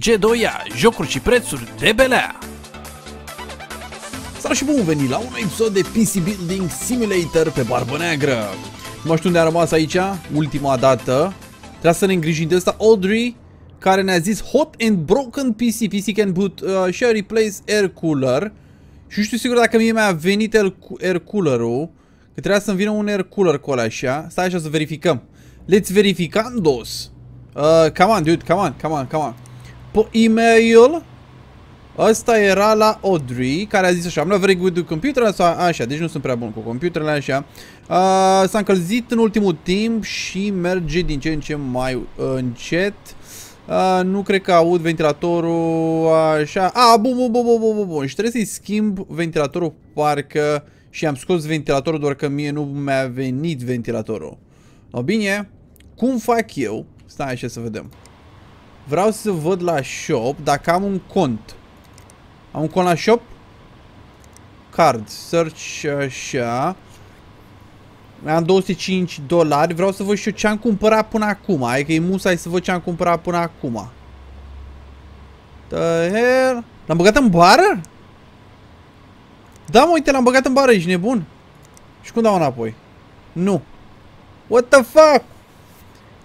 G2A, jocuri și prețuri de belea. Salut și bun venit la un episod de PC Building Simulator pe Barbă Neagră. Nu știu unde a rămas aici, ultima dată. Trebuie să ne îngrijim de asta. Audrey, care ne-a zis Hot and Broken PC. PC can put uh, și replace air cooler. Și nu știu sigur dacă mie mi-a venit air, air cooler-ul. Că trebuia să-mi vină un air cooler cu ăla așa. Stai așa să verificăm. Let's verificandos. Uh, come on, dude, come on, come on, come on. Pe e-mail Ăsta era la Audrey, care a zis așa, am not very good with computer, sau așa, deci nu sunt prea bun cu computerele, așa. Uh, S-a încălzit în ultimul timp și merge din ce în ce mai uh, încet. Uh, nu cred că aud ventilatorul așa. A, bun, bun, bun, bun, bun, bun, bun. Și trebuie să-i schimb ventilatorul parcă și am scos ventilatorul doar că mie nu mi-a venit ventilatorul. O, bine, cum fac eu? Stai așa să vedem. Vreau să văd la shop dacă am un cont. Am un cont la shop? Card. Search așa. Am 205 dolari. Vreau să văd și eu ce am cumpărat până acum. Adică e musai să văd ce am cumpărat până acum. The hell? L-am băgat în bară? Da, mă, uite, l-am băgat în bară, ești nebun? Și cum dau înapoi? Nu. What the fuck?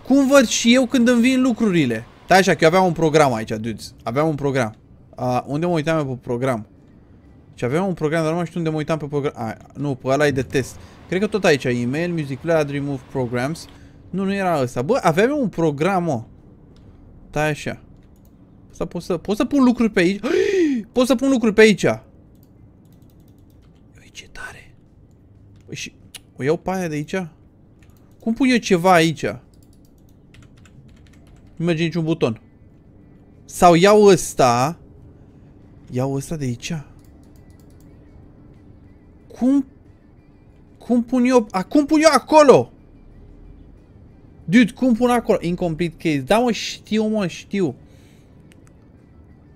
Cum văd și eu când îmi vin lucrurile? Stai așa, că eu aveam un program aici, dudes. Aveam un program. Uh, unde mă uitam eu pe program? Și aveam un program, dar nu mai știu unde mă uitam pe program. A, nu, pe ăla e de test. Cred că tot aici, email, music player, remove programs. Nu, nu era ăsta. Bă, aveam eu un program, mă. Stai așa. Asta pot să, pot să pun lucruri pe aici? Pot să pun lucruri pe aici. Ui, ce tare. Păi și... O iau pe aia de aici? Cum pun eu ceva aici? Nu merge niciun buton. Sau iau ăsta. Iau ăsta de aici. Cum? Cum pun eu? Acum pun eu acolo? Dude, cum pun acolo? Incomplete case. Da, mă, știu, mă, știu.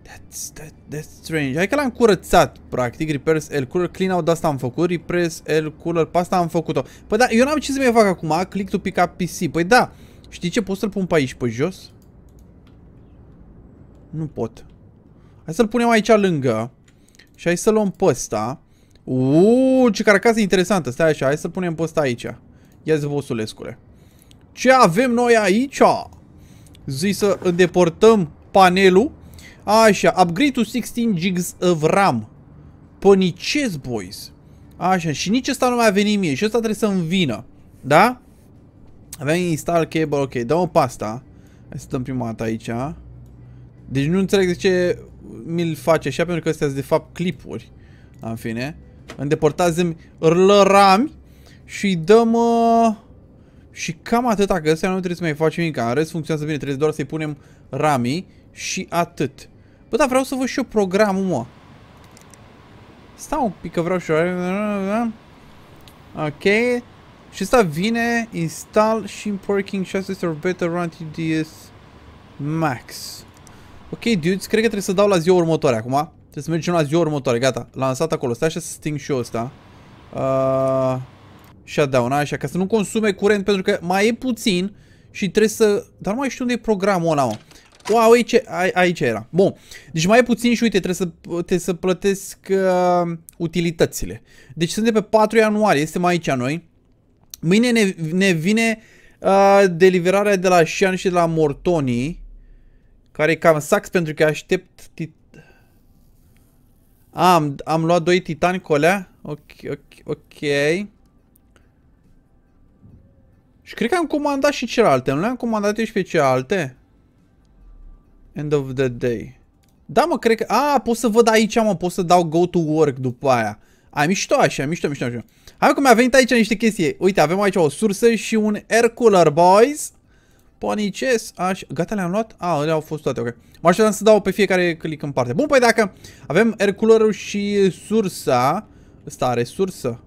That's, that, that's strange. Hai că l-am curățat, practic. Repairs L cooler. Clean out asta am făcut. Repairs L cooler. Pe asta am făcut-o. Păi da, eu n-am ce să mai fac acum. Click to pick up PC. Păi da. Știi ce? Pot să-l pun pe aici, pe jos? Nu pot. Hai să-l punem aici lângă. Și hai să luăm pe ăsta. Uuu, ce caracasă interesantă. Stai așa, hai să punem pe ăsta aici. Ia zi, bosulescule. Ce avem noi aici? Zi să îndepărtăm panelul. Așa, upgrade to 16 gigs of RAM. Pănicez, boys. Așa, și nici ăsta nu mai a venit mie. Și ăsta trebuie să-mi vină. Da? Avem install cable, ok, dăm-o pe asta. Hai să dăm prima dată aici. Deci nu înțeleg de ce mi-l face așa, pentru că astea sunt de fapt clipuri. În fine. Îndepărtați-mi rami și dăm... Uh, și cam atâta, că astea nu trebuie să mai facem nimic. În rest funcționează bine, trebuie doar să-i punem ramii și atât. Bă, dar vreau să văd și eu programul, mă. Stau un pic că vreau și eu. Ok. Și asta vine, install și working chassis or better run TDS max. Ok, dudes, cred că trebuie să dau la ziua următoare acum. Trebuie să mergem la ziua următoare, gata. L-am lăsat acolo. Stai așa să sting și eu ăsta. Uh, shutdown, așa, ca să nu consume curent, pentru că mai e puțin și trebuie să... Dar nu mai știu unde e programul ăla, mă. Wow, aici, aici era. Bun. Deci mai e puțin și uite, trebuie să, trebuie să plătesc uh, utilitățile. Deci suntem pe 4 ianuarie, suntem aici noi. Mâine ne, ne vine uh, deliverarea de la Shan și de la Mortoni. Care e cam sax pentru că aștept... Tit... am, am luat doi titani cu alea. Ok, ok, ok. Și cred că am comandat și celelalte. Nu le-am comandat eu și pe celelalte? End of the day. Da, mă, cred că... A, pot să văd aici, mă, pot să dau go to work după aia. Ai mișto așa, mișto, mișto, mișto. Hai că mi-a venit aici niște chestii. Uite, avem aici o sursă și un air cooler, boys. Ponices, așa, gata le-am luat? A, le au fost toate, ok. Mă așteptam să dau pe fiecare click în parte. Bun, păi dacă avem air cooler și sursa, ăsta are sursă.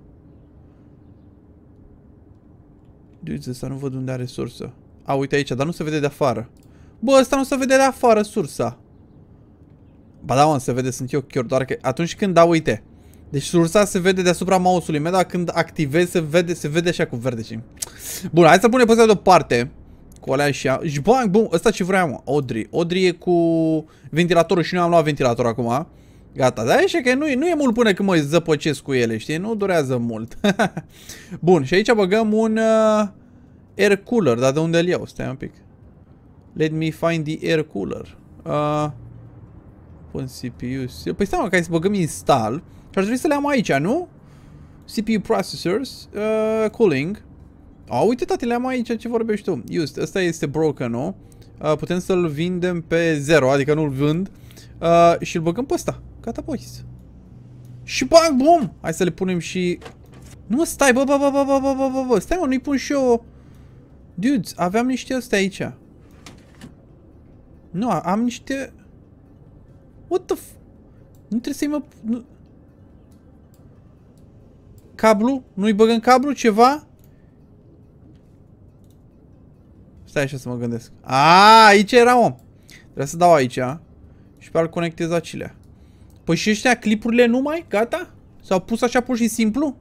Dude, ăsta nu văd unde are sursă. A, uite aici, dar nu se vede de afară. Bă, ăsta nu se vede de afară, sursa. Ba da, mă, se vede, sunt eu chiar, doar că atunci când, da, uite. Deci sursa se vede deasupra mouse-ului meu, dar când activez se vede, se vede așa cu verde și... Bun, hai să punem pe asta deoparte. Cu alea așa. Și bang, bum, ăsta ce vreau, mă. Audrey. Audrey e cu ventilatorul și noi am luat ventilator acum. Gata, dar așa că nu e, nu e mult până când mă zăpăcesc cu ele, știi? Nu durează mult. Bun, și aici băgăm un uh, air cooler, dar de unde îl iau? Stai un pic. Let me find the air cooler. Uh, pun CPU. Păi stai mă, ca să băgăm install. Și ar trebui să le am aici, nu? CPU processors, uh, cooling. A, uite tati, le am aici, ce vorbești tu? Just, ăsta este broken, nu? Uh, putem să-l vindem pe 0, adică nu-l vând. Uh, și îl băgăm pe ăsta. Gata, boys. Și bang, bum! Hai să le punem și... Nu, stai, bă, bă, bă, bă, bă, bă, bă, bă, stai mă, nu-i pun și eu... Dudes, aveam niște astea aici. Nu, am niște... What the f... Nu trebuie să-i mă... Nu... Cablu? Nu-i băgăm cablu? Ceva? Stai așa să mă gândesc. A, aici era, om. Trebuie să dau aici. Și pe al conectez acelea. Păi și ăștia clipurile numai? Gata? S-au pus așa pur și simplu?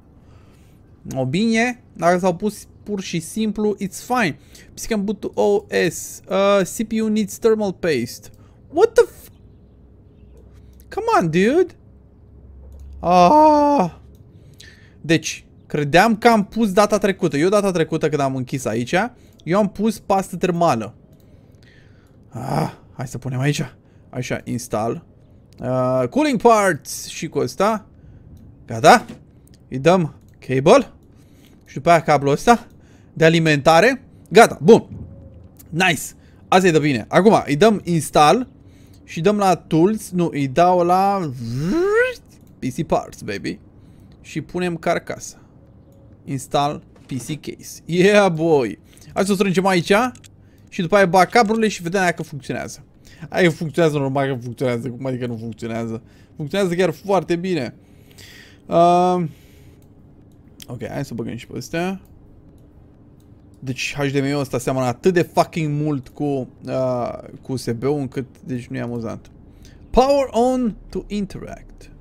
O, bine. Dacă s-au pus pur și simplu, it's fine. Piscăm boot OS. Uh, CPU needs thermal paste. What the f... Come on, dude. Ah. Deci, credeam că am pus data trecută. Eu data trecută când am închis aici, eu am pus pastă termală. Ah, hai să punem aici. Așa, install. Uh, cooling parts și cu ăsta. Gata. Îi dăm cable. Și după aia cablul ăsta de alimentare. Gata, bun. Nice. Asta e de bine. Acum, îi dăm install și dăm la tools. Nu, îi dau la PC parts, baby. Și punem carcasa. Install PC case. Yeah, boy. Hai să o strângem aici și după aia bag cablurile și vedem dacă funcționează. Aia funcționează normal că funcționează, cum adică nu funcționează? Funcționează chiar foarte bine. Uh, ok, hai să băgăm și pe astea. Deci HDMI-ul ăsta seamănă atât de fucking mult cu, uh, cu USB-ul încât deci nu e amuzant. Power on to interact.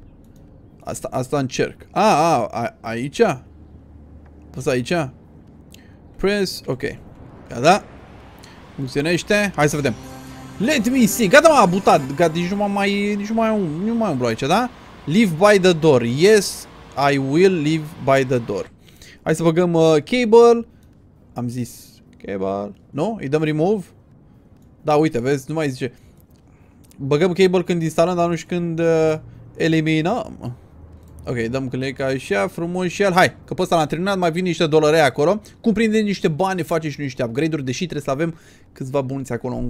Asta, asta încerc. A, a, a aici? Păs aici? Press, ok. Gata. Funcționește. Hai să vedem. Let me see. Gata, m-a abutat. Gata, nici nu mă mai, nici nu mai, nu mai umblu aici, da? Leave by the door. Yes, I will leave by the door. Hai să băgăm uh, cable. Am zis cable. Nu? Îi dăm remove? Da, uite, vezi, nu mai zice. Băgăm cable când instalăm, dar nu știu când uh, eliminăm. Ok, dăm click așa, frumos și el. Hai, că pe ăsta l-am terminat, mai vin niște dolari acolo. Cum prinde niște bani, face și niște upgrade-uri, deși trebuie să avem câțiva bunți acolo.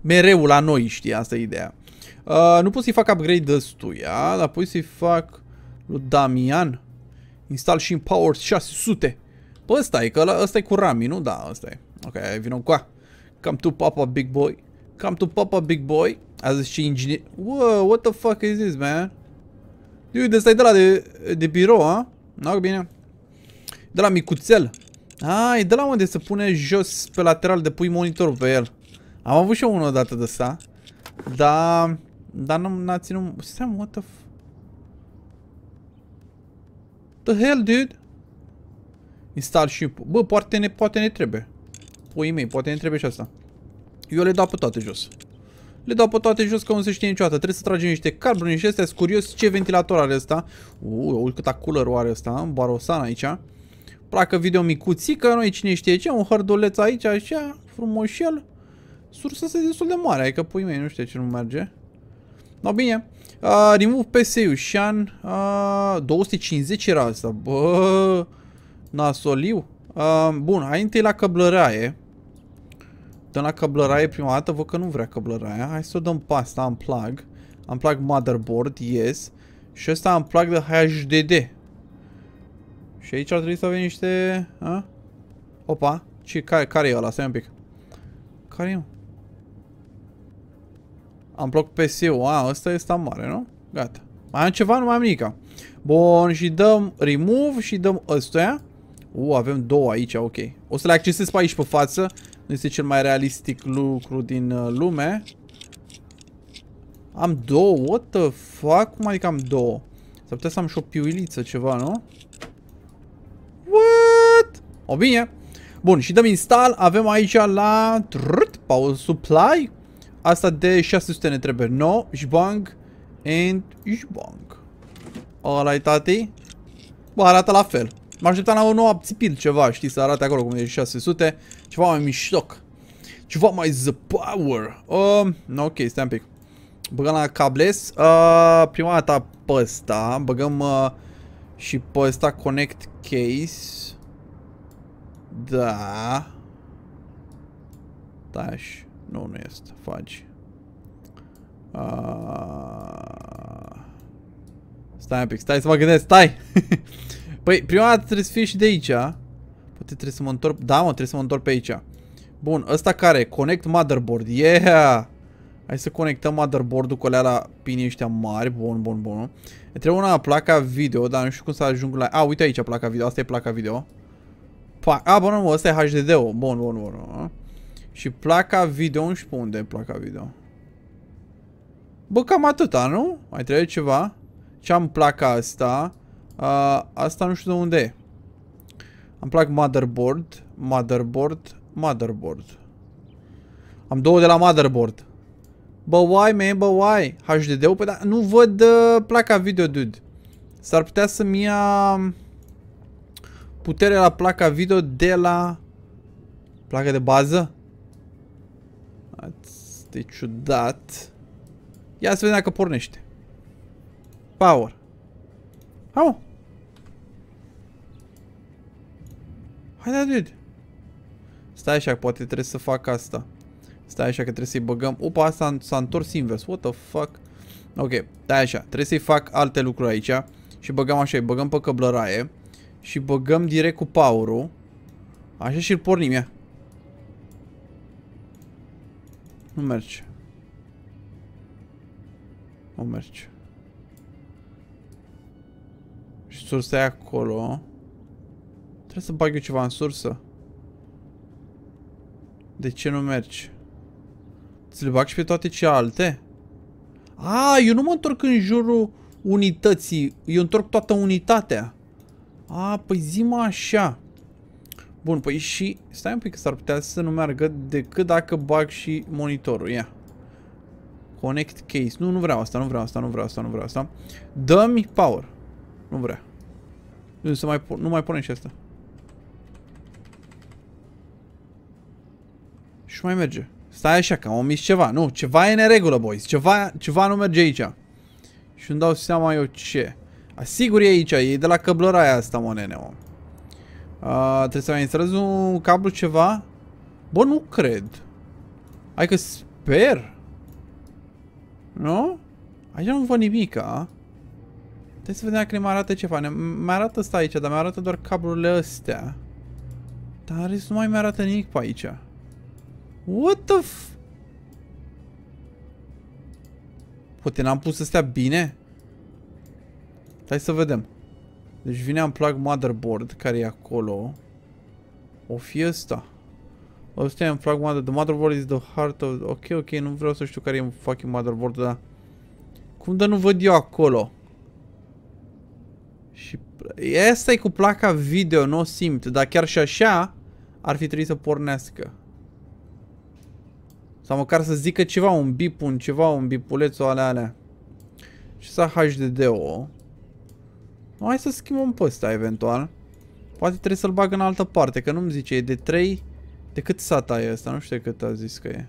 Mereu la noi, știi, asta e ideea. Uh, nu pot să-i fac upgrade ăstuia, dar pot să-i fac lui Damian. Install și în Power 600. Păi ăsta e, că ăsta e cu Rami, nu? Da, ăsta e. Ok, vină cu a. Come to Papa Big Boy. Come to Papa Big Boy. A zis și inginer... Wow, what the fuck is this, man? Dude, ăsta e de la de, de birou, a? Nu, bine. De la micuțel. A, e de la unde se pune jos pe lateral de pui monitorul pe el. Am avut și eu unul odată de asta. Dar... Dar nu n-a ținut... Sam, what the f... The hell, dude? Install și... Bă, poate ne, poate ne trebuie. Puii mei, poate ne trebuie și asta. Eu le dau pe toate jos. Le dau pe toate jos că nu se știe niciodată. Trebuie să tragem niște carburi și astea. curios ce ventilator are ăsta. Uuu, câta cooler are ăsta. Barosan aici. Placă video micuțică, noi cine știe ce. Un hărduleț aici, așa, frumoșel. Sursa asta e destul de mare, adică pui mei, nu știu ce nu merge. No, bine. Uh, remove PC-ul, Shan. Uh, 250 era asta. Bă, nasoliu. Uh, bun, hai întâi la căblăraie. Dăm la căblăraie prima dată, văd că nu vrea căblăraia. Hai să o dăm pe asta, unplug. Unplug motherboard, yes. Și ăsta unplug de HDD. Și aici ar trebui să avem niște... A? Opa, ce, care, care e ăla? Stai un pic. Care e? Am bloc PC-ul. A, ăsta este mare, nu? Gata. Mai am ceva? Nu mai am nimica. Bun, și dăm remove și dăm ăstuia. U, avem două aici, ok. O să le accesez pe aici pe față. Nu este cel mai realistic lucru din uh, lume. Am două? What the fuck? Cum adică am două? S-ar putea să am și o piuiliță, ceva, nu? What? O, bine. Bun, și dăm install. Avem aici la trut, power supply. Asta de 600 ne trebuie. No, jbang and jbang. Ăla-i tati. Bă, arată la fel. Mă așteptam la un nou apțipil ceva, știi, să arate acolo cum e 600. Ceva mai miștoc. Ceva mai the power. Uh, ok, stai un pic. Băgăm la cables. Uh, prima dată pe ăsta. Băgăm uh, și pe ăsta connect case. Da. Dash. Nu, nu este. Faci. Uh... Stai un pic, stai să mă gândesc, stai! păi, prima dată trebuie să fie și de aici. Poate trebuie să mă întorc... Da, mă, trebuie să mă întorc pe aici. Bun, ăsta care? Connect motherboard. Yeah! Hai să conectăm motherboard-ul cu alea la pinii ăștia mari. Bun, bun, bun. Ne trebuie una placa video, dar nu știu cum să ajung la... A, uite aici placa video. Asta e placa video. Pa... A, bun, nu, ăsta e HDD-ul. Bun, bun, bun. Și placa video, nu știu unde e placa video. Bă, cam atâta, nu? Mai trebuie ceva? Ce am placa asta? Uh, asta nu știu de unde e. Am plac motherboard, motherboard, motherboard. Am două de la motherboard. Bă, why, man, bă, why? HDD-ul? Păi da, nu văd uh, placa video, dude. S-ar putea să-mi ia puterea la placa video de la placa de bază? Asta e ciudat. Ia să vedem dacă pornește. Power. Hai, Hai da, dude. Stai așa, poate trebuie să fac asta. Stai așa că trebuie să-i băgăm... Opa, asta s-a întors invers. What the fuck? Ok, stai așa. Trebuie să-i fac alte lucruri aici. Și băgăm așa, îi băgăm pe căblăraie. Și băgăm direct cu power-ul. Așa și-l pornim, ia. Nu merge. Nu merge. Și sursa e acolo. Trebuie să bag eu ceva în sursă. De ce nu mergi? Ți le bag și pe toate cealaltă? A, eu nu mă întorc în jurul unității. Eu întorc toată unitatea. A, păi zi așa. Bun, păi și... Stai un pic că s-ar putea să nu meargă decât dacă bag și monitorul. Ia. Connect case. Nu, nu vreau asta, nu vreau asta, nu vreau asta, nu vreau asta. Dă-mi power. Nu vrea. Nu, să mai, nu mai pune și asta. Și mai merge. Stai așa, că am omis ceva. Nu, ceva e în regulă, boys. Ceva, ceva nu merge aici. Și îmi dau seama eu ce. Asigur e aici, e de la căblăra aia asta, mă, nene, mă. Uh, trebuie să mai instalez un cablu ceva? Bă, nu cred. Hai că sper. Nu? Aici nu văd nimica. Trebuie să vedem dacă ne mai arată ceva. Ne mai arată asta aici, dar mai arată doar cablurile astea. Dar nu mai mi arată nimic pe aici. What the f... Poate n-am pus astea bine? Hai să vedem. Deci vine am plug motherboard care e acolo. O fi ăsta. Ăsta e un plug motherboard. The motherboard is the heart of... Ok, ok, nu vreau să știu care e fucking motherboard, dar... Cum de nu văd eu acolo? Și asta e cu placa video, nu o simt. Dar chiar și așa ar fi trebuit să pornească. Sau măcar să zică ceva, un bip, un ceva, un bipuleț, o alea, alea. Și să HDD-o. Hai să schimbăm pe ăsta, eventual. Poate trebuie să-l bag în altă parte, că nu-mi zice, e de 3... De cât SATA e ăsta? Nu știu de cât a zis că e.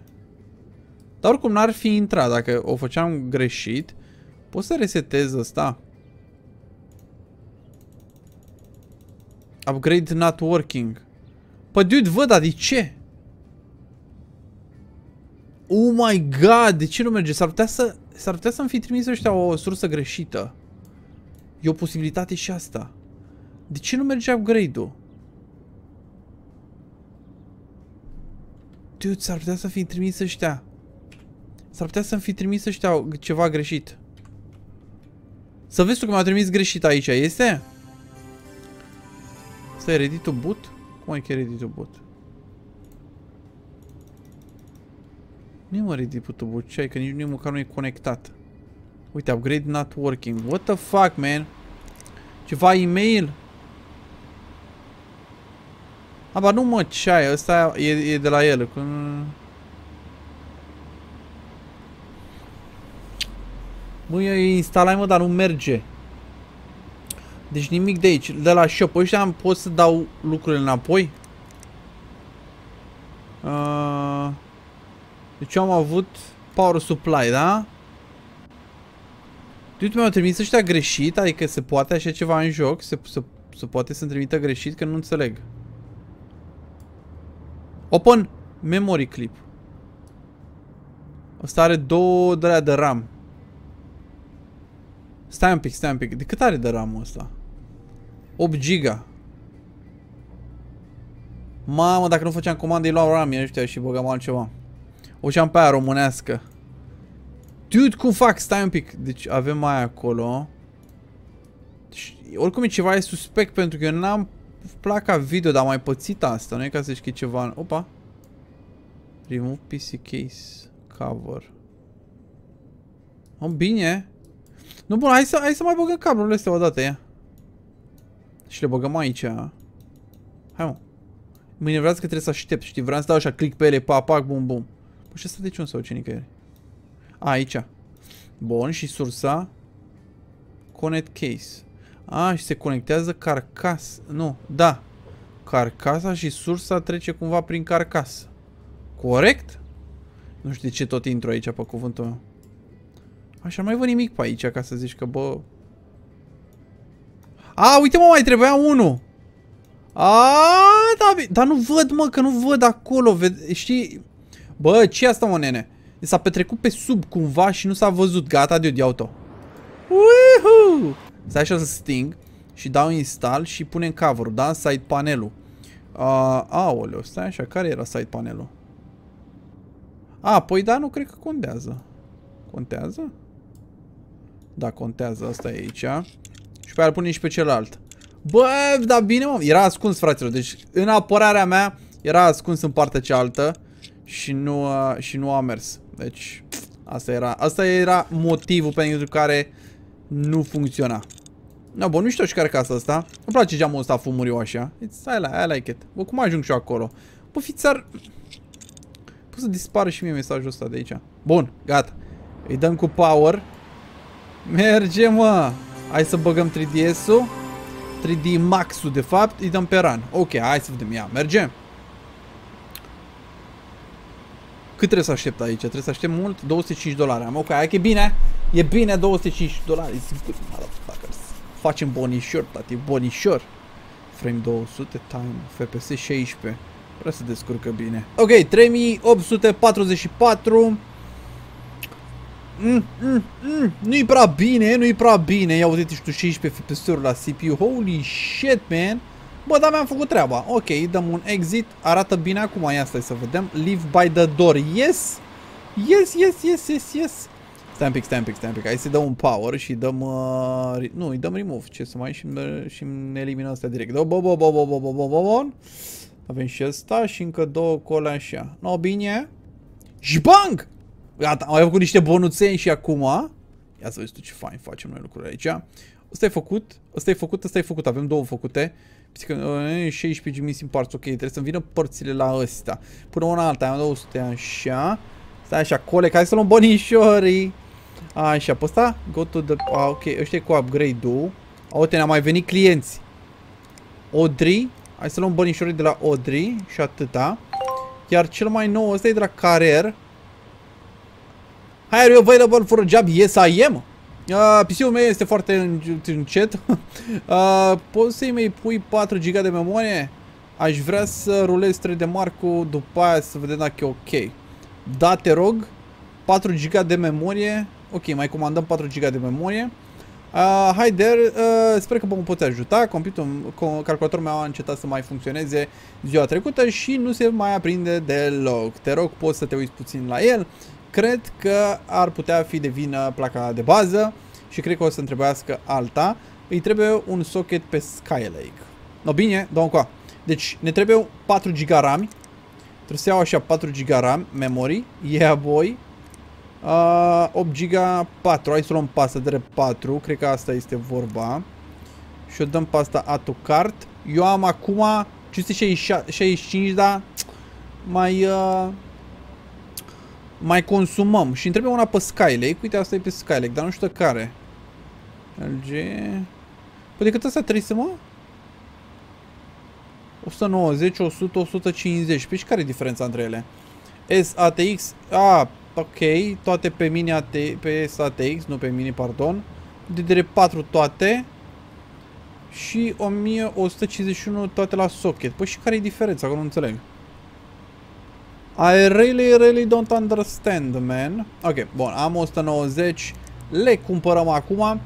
Dar oricum n-ar fi intrat. Dacă o făceam greșit, pot să resetez ăsta. Upgrade not working. Păi, dude, văd, dar de ce? Oh my god, de ce nu merge? S-ar putea să s-ar putea să-mi fi trimis ăștia o sursă greșită. E o posibilitate și asta. De ce nu merge upgrade-ul? Dude, s-ar putea să fi trimis ăștia. S-ar putea să-mi fi trimis ăștia ceva greșit. Să vezi tu că m-a trimis greșit aici, este? Asta e ready to boot? Cum e că e ready to boot? Nu mă ready to boot, ce ai? Că nici, nici măcar nu e conectat. Uite, upgrade not working. What the fuck, man? Ceva e-mail? Aba nu mă, ce ai? Ăsta e, e de la el. Când... Mă, e instalai mă, dar nu merge. Deci nimic de aici. De la shop. Ăștia am pot să dau lucrurile înapoi? Deci eu am avut power supply, da? Dude, mi-au trimis ăștia greșit? Adică se poate așa ceva în joc? Se, se, se poate să-mi trimită greșit? Că nu înțeleg. Open memory clip. Asta are două de de RAM. Stai un pic, stai un pic. De cât are de RAM ăsta? 8 giga. Mamă, dacă nu făceam comandă, îi luau RAM ăștia și băgam altceva. O și am pe aia românească. Dude, cum fac? Stai un pic. Deci avem mai acolo. Deci, oricum e ceva e suspect pentru că eu n-am placa video, dar am mai pățit asta. Nu e ca să zici că e ceva... Opa. Remove PC case. Cover. Oh, bine. Nu, bun, hai să, hai să mai băgăm cablurile astea odată, ia. Și le băgăm aici. Hai, mă. Mâine vreau că trebuie să aștept, știi? Vreau să dau așa, click pe ele, pa, pac, bum, bum. Păi și asta de ce nu se auce nicăieri? A, aici. Bun, și sursa. Connect case. A, și se conectează carcas. Nu, da. Carcasa și sursa trece cumva prin carcasă. Corect? Nu știu de ce tot intru aici pe cuvântul meu. Așa, nu mai văd nimic pe aici ca să zici că, bă... A, uite mă, mai trebuia unul! A, da, dar nu văd, mă, că nu văd acolo, ved știi? Bă, ce asta, mă, nene? S-a petrecut pe sub cumva și nu s-a văzut. Gata, de auto. Woohoo! Stai așa să sting și dau install și punem cover da? Side panelul. Uh, aoleu, stai așa, care era side panelul? A, păi da, nu cred că contează. Contează? Da, contează, asta e aici. Și pe aia îl punem și pe celălalt. Bă, da bine mă, era ascuns fraților, deci în apărarea mea era ascuns în partea cealaltă și nu, uh, și nu a mers. Deci, asta era, asta era motivul pentru care nu funcționa. No, bun, nu știu și care casa asta. Îmi place geamul ăsta fumuriu așa. It's, I, like, I like it. Bă, cum ajung și eu acolo? Bă, fițar... Pot să dispară și mie mesajul ăsta de aici. Bun, gata. Îi dăm cu power. Merge, mă. Hai să băgăm 3DS-ul. 3D Max-ul, de fapt. Îi dăm pe run. Ok, hai să vedem. Ia, merge. Cât trebuie să aștept aici? Trebuie să aștept mult? 205 dolari. Am ok, hai că e bine. E bine 205 dolari. Facem bonișor, tati, bonișor. Frame 200, time, FPS 16. Vreau să descurcă bine. Ok, 3844. Mm, mm, mm, nu-i prea bine, nu-i prea bine. Ia uite și tu 16 FPS-uri la CPU. Holy shit, man. Bă, dar mi-am făcut treaba. Ok, dăm un exit. Arată bine acum. Ia stai să vedem. Leave by the door. Yes! Yes, yes, yes, yes, yes. Stai un pic, stai un pic, stai un pic. Hai să dăm un power și dăm... Uh, nu, îi dăm remove. Ce să mai și, și ne eliminăm astea direct. Bo, bo, bo, bo, bo, bo, bo, bo, bo, bo. Avem și ăsta și încă două cole așa. No, bine. Și bang! Gata, am mai făcut niște bonuțeni și acum. Ia să vezi tu ce fain facem noi lucruri aici. Ăsta e făcut, ăsta e făcut, ăsta e făcut. Avem două făcute. Zic că 16 missing parts, ok, trebuie să vină părțile la ăsta. Până una alta, am 200 așa. Stai așa, cole, hai să luăm bonișorii. Așa, pe ăsta, go to the... Ah, ok, ăștia e cu upgrade-ul. Uite, ne-au mai venit clienți. Audrey, hai să luăm bonișorii de la Audrey și atâta. Iar cel mai nou ăsta e de la Carer. Hi, are you available for a job? Yes, I am. Uh, PC-ul meu este foarte încet. uh, poți să-i mai pui 4 GB de memorie? Aș vrea să rulez 3D Mark-ul după aia să vedem dacă e ok. Da, te rog. 4 GB de memorie. Ok, mai comandăm 4 GB de memorie. Uh, hai there, uh, sper că mă poți ajuta. Computerul, calculatorul meu a încetat să mai funcționeze ziua trecută și nu se mai aprinde deloc. Te rog, poți să te uiți puțin la el cred că ar putea fi de vină placa de bază și cred că o să întrebească alta. Îi trebuie un socket pe Skylake. No, bine, dau încoa. Deci ne trebuie 4 GB RAM. Trebuie să iau așa 4 GB RAM memory. Yeah, boy. Uh, 8 GB 4. Hai să luăm pe asta de 4. Cred că asta este vorba. Și o dăm pe asta add to cart. Eu am acum 565, dar mai... Uh, mai consumăm. Și trebuie una pe Skylake. Uite, asta e pe Skylake, dar nu știu care. LG... Păi decât asta trebuie să mă? 190, 100, 150. Păi și care e diferența între ele? SATX, a, ok, toate pe mini AT, pe SATX, nu pe mini, pardon. DDR4 toate. Și 1151 toate la socket. Păi și care e diferența? Că nu înțeleg. I really, really don't understand, man. Ok, bun, am 190. Le cumpărăm acum.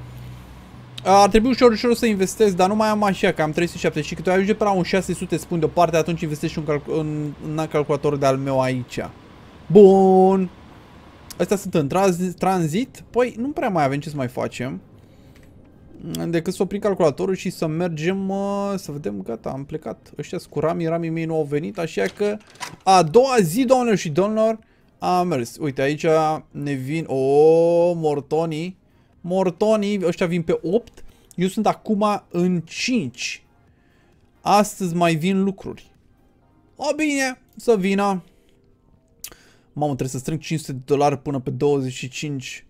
Ar trebui ușor, ușor să investesc, dar nu mai am așa, că am 370 și câte ajunge pe la un 600 spun deoparte, atunci investesc și un, calc în, în calculator de-al meu aici. Bun. Astea sunt în tranzit. Păi, nu prea mai avem ce să mai facem. Decât să oprim calculatorul și să mergem, uh, să vedem, gata, am plecat. Ăștia cu ramii, ramii mei nu au venit, așa că a doua zi, doamnelor și domnilor, am mers. Uite, aici ne vin, o, oh, mortonii. Mortonii, ăștia vin pe 8. Eu sunt acum în 5. Astăzi mai vin lucruri. O, bine, să vină. Mamă, trebuie să strâng 500 de dolari până pe 25.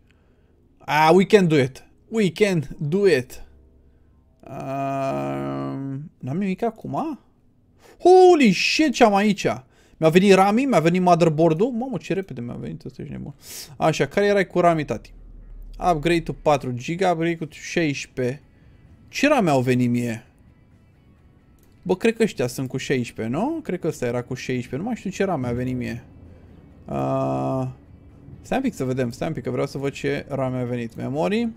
Ah, we can do it. We can do it. Uh, N-am nimic acum? Holy shit, ce am aici? Mi-a venit Rami, mi-a venit motherboard-ul. Mamă, ce repede mi-a venit, ăsta ești nebun. Așa, care era cu Rami, tati? Upgrade-ul 4 GB, upgrade-ul 16. Ce rame au venit mie? Bă, cred că ăștia sunt cu 16, nu? Cred că ăsta era cu 16, nu mai știu ce rame a venit mie. Uh, stai un pic să vedem, stai un pic că vreau să văd ce rame a venit. Memory.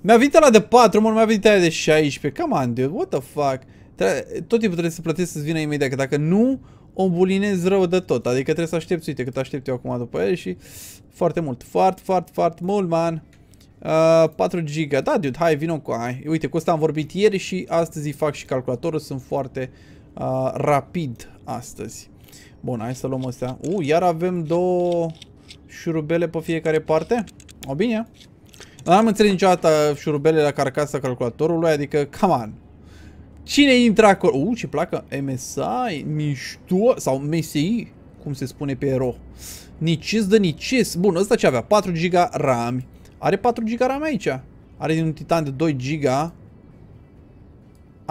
Mi-a venit la de 4, mă, nu mi-a venit aia de 16. Come on, dude, what the fuck? Tot timpul trebuie să plătesc să-ți vină imediat, că dacă nu, o bulinez rău de tot. Adică trebuie să aștepți, uite, cât aștept eu acum după el și foarte mult. Foarte, foarte, foarte mult, man. Uh, 4 giga. Da, dude, hai, vină cu ai. Uite, cu asta am vorbit ieri și astăzi îi fac și calculatorul. Sunt foarte uh, rapid astăzi. Bun, hai să luăm astea. Uh, iar avem două șurubele pe fiecare parte. O, bine. Nu am înțeles niciodată șurubele la carcasa calculatorului, adică, come on. Cine intră acolo? Uh, ce placă. MSI, mișto, sau MSI, cum se spune pe ro. Nicis de nicis. Bun, ăsta ce avea? 4 GB RAM. Are 4 GB RAM aici. Are un titan de 2 GB.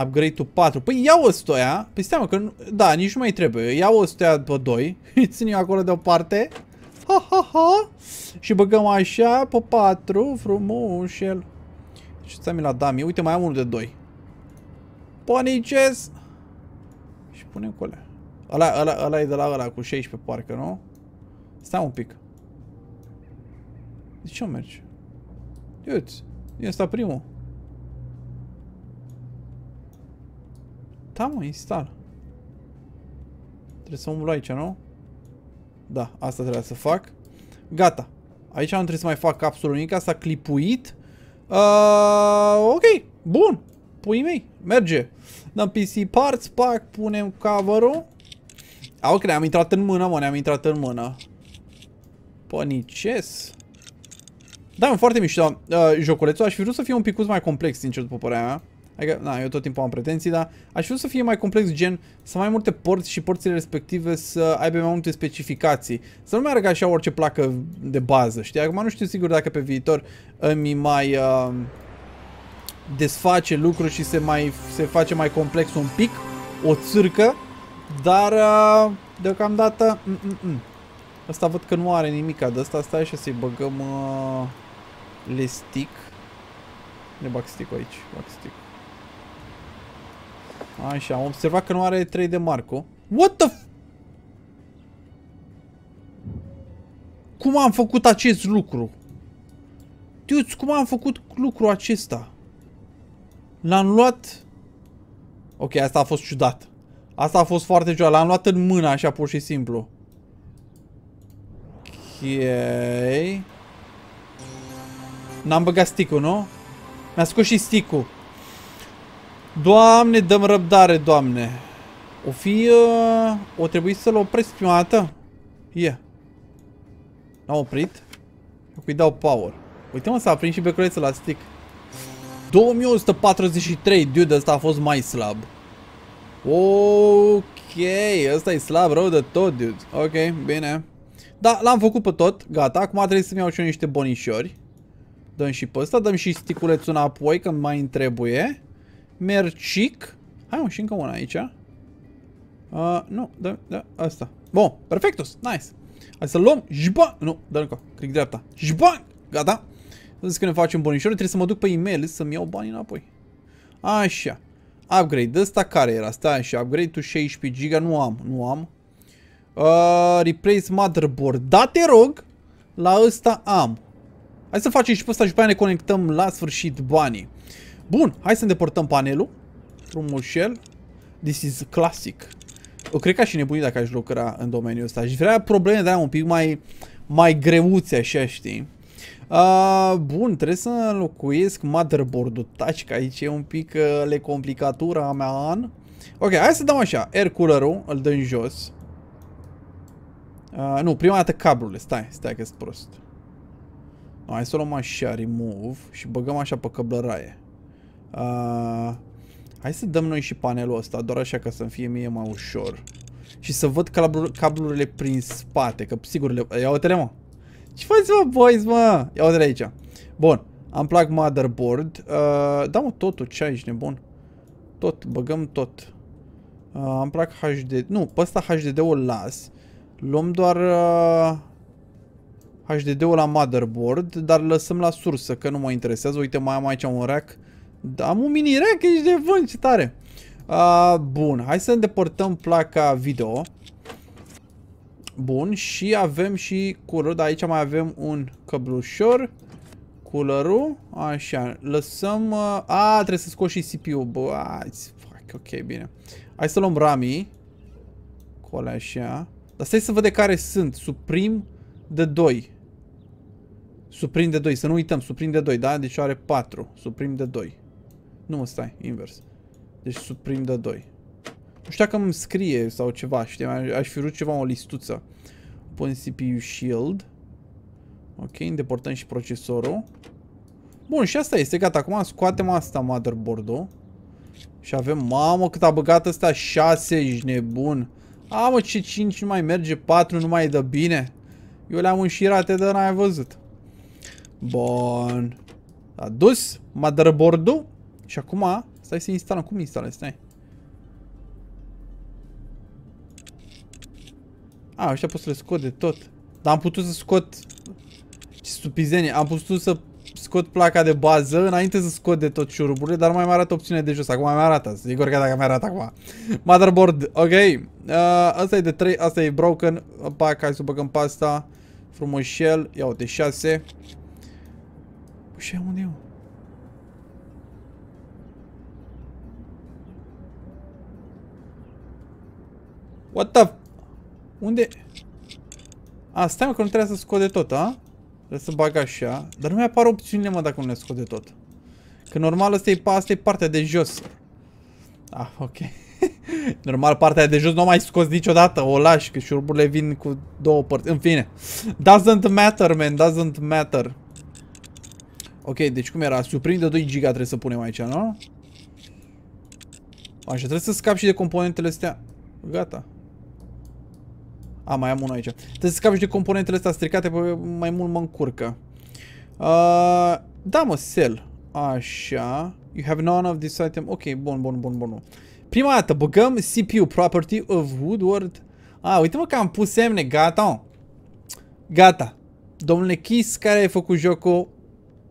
Upgrade-ul 4. Păi iau ăstoia. Păi stai mă, că nu, da, nici nu mai trebuie. Iau ăstoia pe 2. Țin eu acolo deoparte. Ha, ha, ha. Și băgăm așa pe 4. Frumos el. Și ți-am la dami. Uite, mai am unul de 2. Ponices. Și punem cu alea. Ăla, ăla, ăla e de la ăla cu 16 parcă, nu? Stai un pic. De ce mergi? Uite, e asta primul. Da, mă, instal. Trebuie să umblu aici, nu? Da, asta trebuie să fac. Gata. Aici nu trebuie să mai fac absolut nimic. S-a clipuit. Uh, ok, bun. Pui mei, merge. Dăm PC parts, pack, punem cover-ul. Ok, ne-am intrat în mână, mă, ne-am intrat în mână. Ponices. Da, foarte mișto uh, joculețul. Aș fi vrut să fie un pic mai complex, sincer, după părerea mea. Adică, na, eu tot timpul am pretenții, dar aș vrea să fie mai complex, gen, să mai multe porți și porțile respective să aibă mai multe specificații. Să nu meargă așa orice placă de bază, știi? Acum nu știu sigur dacă pe viitor îmi mai uh, desface lucruri și se, mai, se face mai complex un pic, o țârcă, dar uh, deocamdată... Mm -mm -mm. Asta văd că nu are nimica de asta, stai și să-i băgăm uh, le stick. Ne bag stick aici, bag stick. Așa, am observat că nu are 3 de marco. What the f Cum am făcut acest lucru? Dude, cum am făcut lucrul acesta? L-am luat... Ok, asta a fost ciudat. Asta a fost foarte ciudat. L-am luat în mână așa pur și simplu. Ok. N-am băgat stick-ul, nu? Mi-a scos și stick-ul. Doamne, dăm răbdare, doamne. O fi... Uh, o trebuie să-l opresc prima dată? Ia. Yeah. L-am oprit. Acum dau power. Uite mă, s-a aprins și beculețul la stick. 2143, dude, ăsta a fost mai slab. Ok, ăsta e slab rău de tot, dude. Ok, bine. Da, l-am făcut pe tot, gata. Acum trebuie să-mi iau și eu niște bonișori. Dăm și pe ăsta, dăm și sticulețul înapoi, că mai îmi trebuie. Mercic. Hai mă, și încă una aici. Uh, nu, da, da, asta. Bun, perfectus, nice. Hai să luăm, jban, nu, dă încă, click dreapta, jban, gata. Zic că ne facem bonișori, trebuie să mă duc pe e-mail să-mi iau banii înapoi. Așa. Upgrade, ăsta care era? Stai așa, upgrade to 16 giga, nu am, nu am. Uh, replace motherboard, da te rog, la ăsta am. Hai să facem și pe ăsta și pe aia ne conectăm la sfârșit banii. Bun, hai să îndepărtăm panelul. Frumușel. This is classic. Eu cred că și nebunii dacă aș lucra în domeniul ăsta. Aș vrea probleme de un pic mai, mai greuțe așa, știi? Uh, bun, trebuie să înlocuiesc motherboard-ul touch, că aici e un pic uh, le complicatura mea an. Ok, hai să dăm așa, air cooler-ul, îl dăm jos. Uh, nu, prima dată cablurile, stai, stai că sunt prost. No, hai să luăm așa, remove și băgăm așa pe căblăraie. Uh, hai să dăm noi și panelul ăsta, doar așa ca să-mi fie mie mai ușor. Și să văd cablurile prin spate, că sigur le... Ia uite mă! Ce faci, mă, boys, mă? Ia uite aici. Bun. Am plug motherboard. Uh, da, mă, totul. Ce ai, ești nebun? Tot. Băgăm tot. Uh, am plug HD. Nu, pe ăsta HDD-ul las. Luăm doar uh, HDD-ul la motherboard, dar lăsăm la sursă, că nu mă interesează. Uite, mai am aici un rack. Da, am un mini rack, ești nebun, ce tare. Uh, bun, hai să îndepărtăm placa video. Bun, și avem și cooler, dar aici mai avem un căblușor. Coolerul, așa, lăsăm... Uh, a, trebuie să scot și CPU-ul, bă, ai, fuck, ok, bine. Hai să luăm ramii. Cole așa. Dar stai să văd de care sunt. Suprim de 2. Suprim de 2, să nu uităm, suprim de 2, da? Deci are 4. Suprim de 2. Nu mă stai, invers. Deci suprim de 2. Nu știu dacă îmi scrie sau ceva, știi, aș fi vrut ceva, o listuță. Pun CPU Shield. Ok, îndepărtăm și procesorul. Bun, și asta este, gata, acum scoatem asta motherboard-ul. Și avem, mamă, cât a băgat ăsta, 6, ești nebun. A, mă, ce 5 nu mai merge, 4 nu mai dă bine. Eu le-am înșirate de n-ai văzut. Bun. A dus motherboard-ul. Și acum, stai să instalăm. Cum instalăm? Stai. A, ăștia pot să le scot de tot. Dar am putut să scot... Ce stupizenie. Am putut să scot placa de bază înainte să scot de tot șuruburile, dar mai mai arată opțiunea de jos. Acum mai arată. Sigur că dacă mai arată acum. Motherboard. Ok. Uh, asta e de 3. Asta e broken. Pac, hai să băgăm pe asta. Frumușel. Ia uite, 6. Păi și unde e? What the... Unde... A, stai mă că nu trebuie să scot de tot, a? Trebuie să bag așa. Dar nu mi apar opțiunile, mă, dacă nu le scot de tot. Că normal asta e, asta e partea de jos. Ah, ok. normal partea de jos nu mai scos niciodată. O lași, că șuruburile vin cu două părți. În fine. Doesn't matter, man. Doesn't matter. Ok, deci cum era? Suprim de 2 giga trebuie să punem aici, nu? Așa, trebuie să scap și de componentele astea. Gata. A, mai am unul aici. Trebuie să scap și de componentele astea stricate, pe mai mult mă încurcă. Uh, da, mă, sell. Așa. You have none of this item. Ok, bun, bun, bun, bun. Prima dată, băgăm CPU, property of Woodward. A, uite mă că am pus semne, gata. Gata. Domnule Kiss, care ai făcut jocul?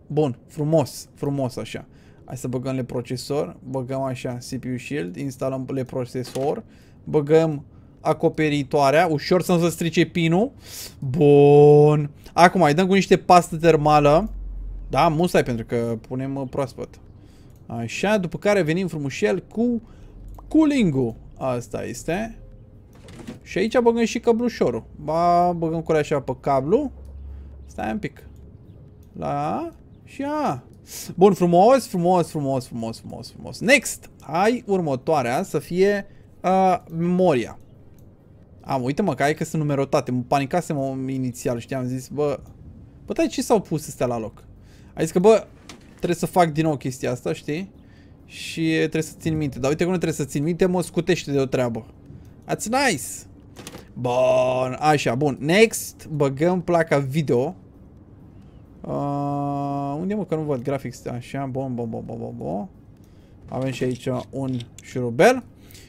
Bun, frumos, frumos așa. Hai să băgăm le procesor, băgăm așa CPU Shield, instalăm le procesor, băgăm acoperitoarea, ușor să nu se strice pinul. Bun. Acum mai dăm cu niște pastă termală. Da, musai pentru că punem uh, proaspăt. Așa, după care venim frumușel cu cooling-ul. Asta este. Și aici băgăm și cablușorul. Ba, băgăm cu așa pe cablu. Stai un pic. La și a. Bun, frumos, frumos, frumos, frumos, frumos, frumos. Next! Hai următoarea să fie uh, memoria. Am, uite-mă, că ai că sunt numerotate. Mă panicasem inițial, știi, am zis, bă, bă, ce s-au pus astea la loc? Ai zis că, bă, trebuie să fac din nou chestia asta, știi? Și trebuie să țin minte. Dar uite cum nu trebuie să țin minte, mă scutește de o treabă. That's nice! Bun, așa, bun. Next, băgăm placa video. Uh, unde mă, că nu văd graphics, așa, bun, bun, bun, bun, bun, bun. Avem și aici un șurubel.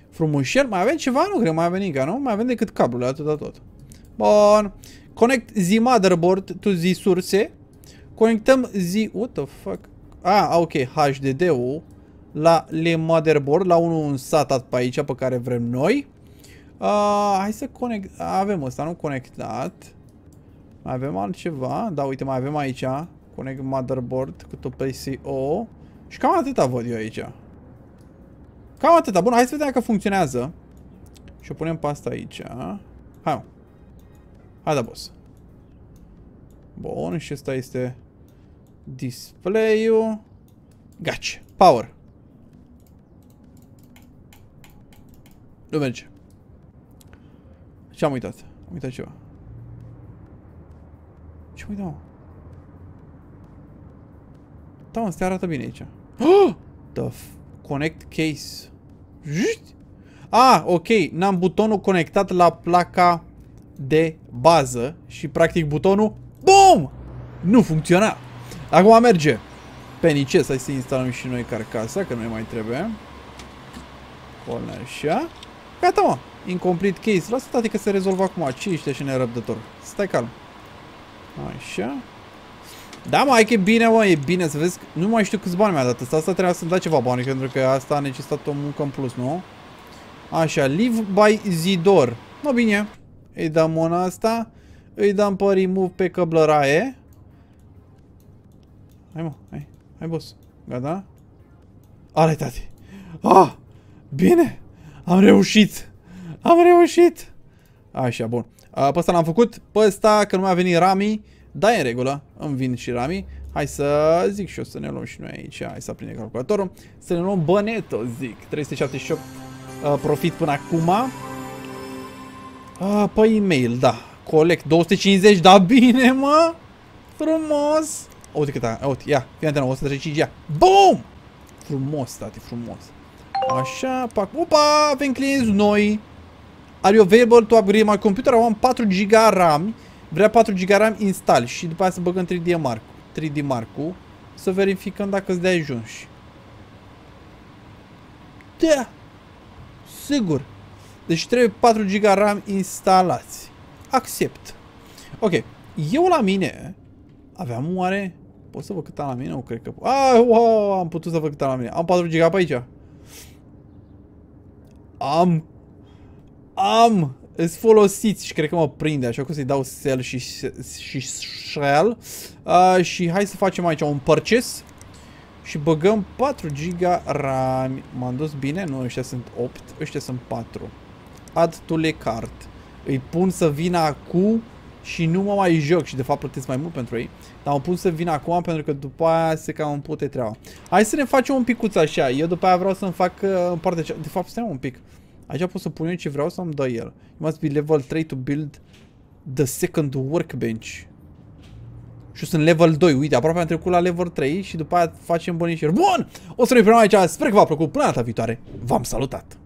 Frumușel, mai avem ceva? Nu cred, mai avem nici, nu? Mai avem decât cablul, atâta tot. Bun. Connect zi motherboard to zi surse. Conectăm zi... What the fuck? Ah, ok, HDD-ul la le motherboard, la unul SATA pe aici pe care vrem noi. Uh, hai să conect... Avem ăsta, nu conectat. Mai avem altceva. Da, uite, mai avem aici. Connect motherboard cu tot PCO. Și cam atâta văd eu aici. Cam atâta. Bun, hai să vedem dacă funcționează. Și o punem pe asta aici. Hai, Hai da, boss. Bun, și ăsta este display-ul. Gaci. Power. Nu merge. Ce am uitat? Am uitat ceva. Ce am uitat, mă? Da, mă, arată bine aici. Oh! The connect case. Just? Ah, ok. N-am butonul conectat la placa de bază și practic butonul BOOM! Nu funcționa. Acum merge. Pe nice, să să instalăm și noi carcasa, că nu mai trebuie. Pune așa. Gata, mă. Incomplete case. Lasă, tate, că se rezolvă acum. Ce ești așa nerăbdător? Stai calm. Așa. Da, mă, hai că e bine, mă, e bine să vezi. Nu mai știu câți bani mi-a dat asta. Asta trebuia să-mi dea ceva bani, pentru că asta a necesitat o muncă în plus, nu? Așa, live by Zidor. Mă, bine. Îi dăm una asta. Îi dăm pe remove pe căblăraie. Hai, mă, hai. Hai, boss. Gata? Ale, tati. Ah! Bine! Am reușit! Am reușit! Așa, bun. Pe ăsta l-am făcut. Pe ăsta, că nu mai a venit Rami, da, e în regulă. Îmi vin și Rami. Hai să zic și eu să ne luăm și noi aici. Hai să aprinde calculatorul. Să ne luăm băneto, zic. 378 uh, profit până acum. Uh, pe e-mail, da. Colect 250, da bine, mă! Frumos! Uite cât a, uite, ia, fii antenă, 135, ia. BOOM! Frumos, tati, frumos. Așa, pac. Opa, avem clienți noi. Are you available to upgrade my computer? Am 4 GB RAM. Vrea 4 GB RAM install și după aia să băgăm 3D Mark. 3D Mark-ul să verificăm dacă îți de ajuns. Da. Sigur. Deci trebuie 4 GB RAM instalați. Accept. Ok. Eu la mine aveam oare... Pot să văd cât am la mine? Nu cred că... Ah, wow, am putut să văd cât am la mine. Am 4 GB pe aici. Am... Am... Îți folosiți și cred că mă prinde, așa că să-i dau sell și, și shell. Uh, și hai să facem aici un purchase. Și băgăm 4 GB RAM. M-am dus bine? Nu, ăștia sunt 8, ăștia sunt 4. Add to le cart. Îi pun să vină cu și nu mă mai joc și de fapt plătesc mai mult pentru ei. Dar mă pun să vin acum pentru că după aia se cam împute treaba. Hai să ne facem un picuț așa. Eu după aia vreau să-mi fac uh, în partea cea... De fapt, stai un pic. Aici pot să pun eu ce vreau să-mi dă el. You must be level 3 to build the second workbench. Și sunt level 2, uite, aproape am trecut la level 3 și după aia facem bănișori. Bun! O să ne primim aici, sper că v-a plăcut, până data viitoare, v-am salutat!